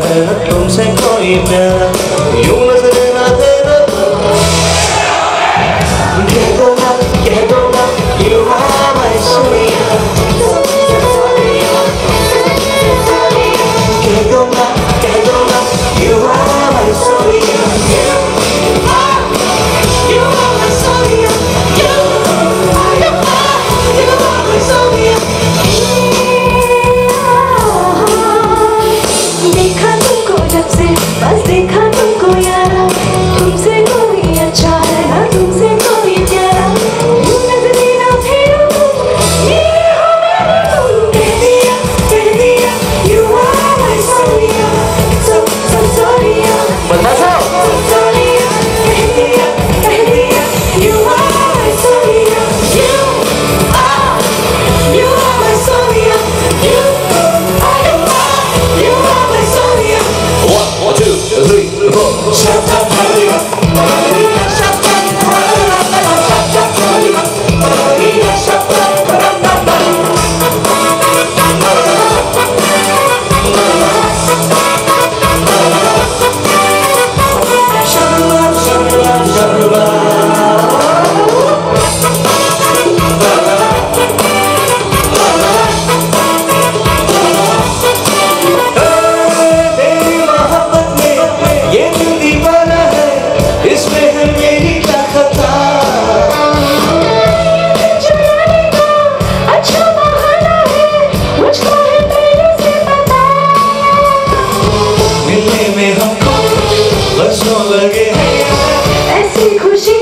ở cũng sẽ có im जब से बस देखा तुमको लगे ऐसी खुशी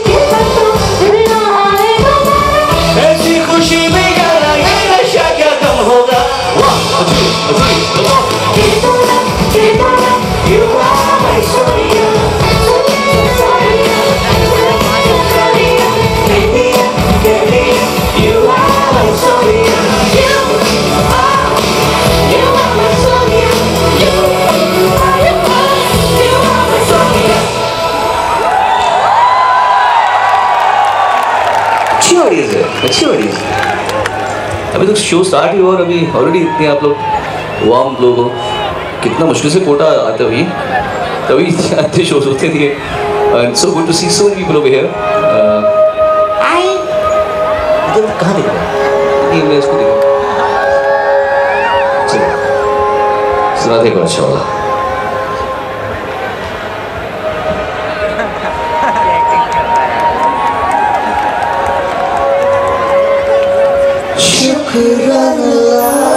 ऑडियंस है अच्छी ऑडियंस अभी तो शो स्टार्ट ही और अभी ऑलरेडी इतने आप लोग वार्म लोग हो। कितना मुश्किल से कोटा आते हुई तभी अच्छे शो होते थे। So good to see so many people over here I जब कहाँ देखा ये मैं इसको देखा चलो। सुना देखो अच्छा वाला। could run alive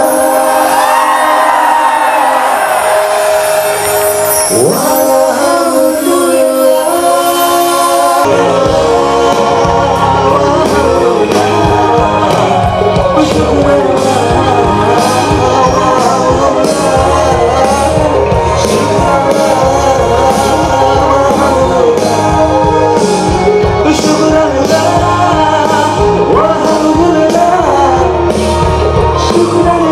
Thank.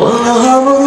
我好不